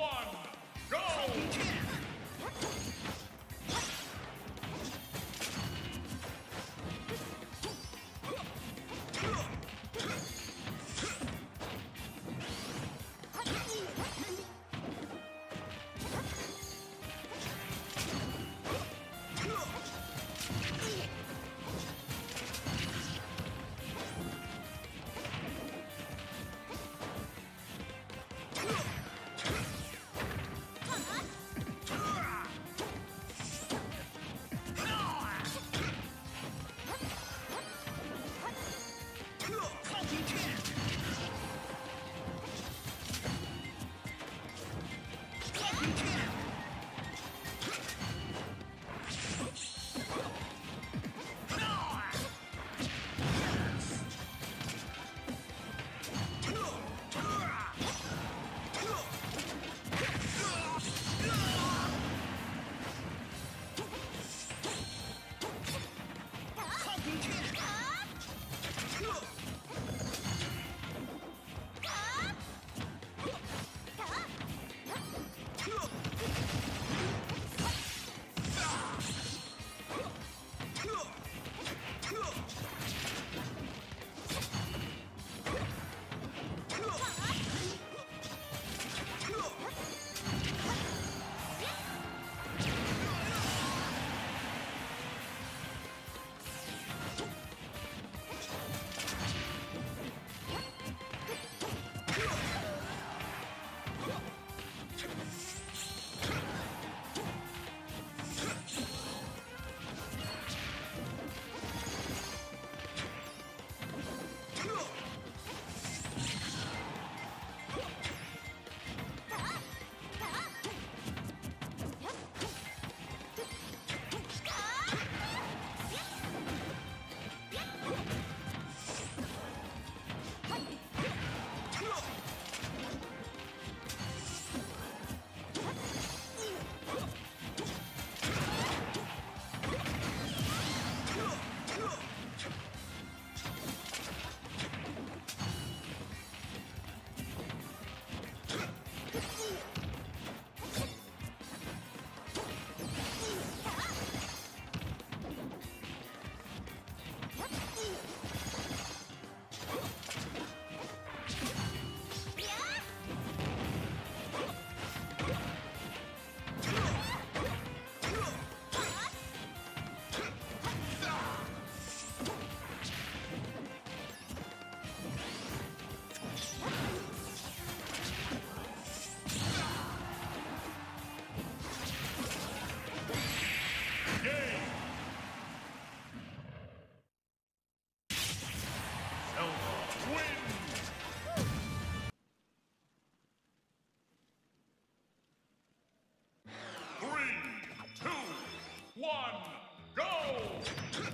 one, go! one, go!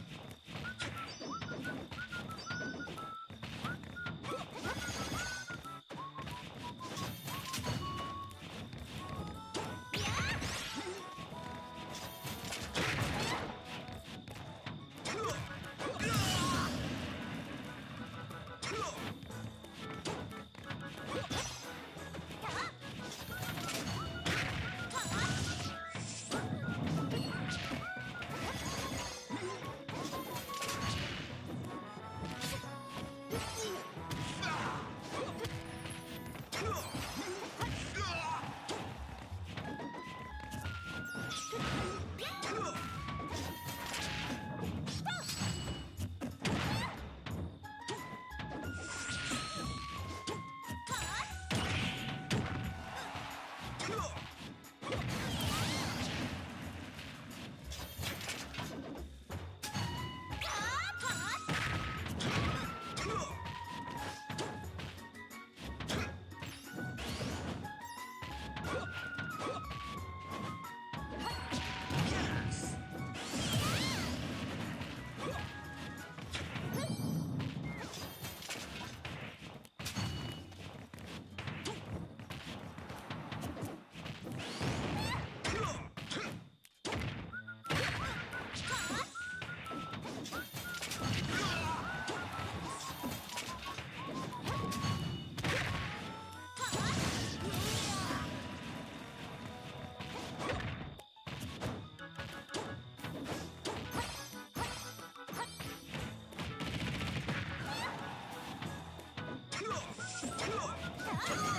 Thank you.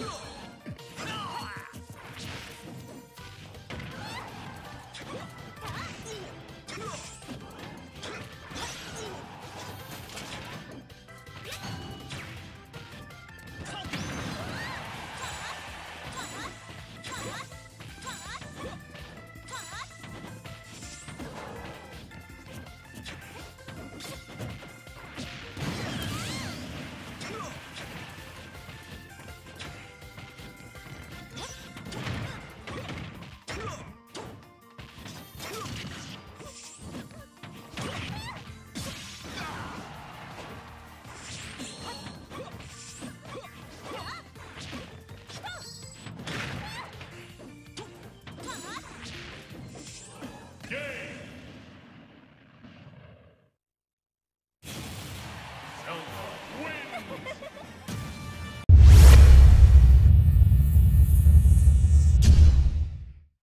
Oh!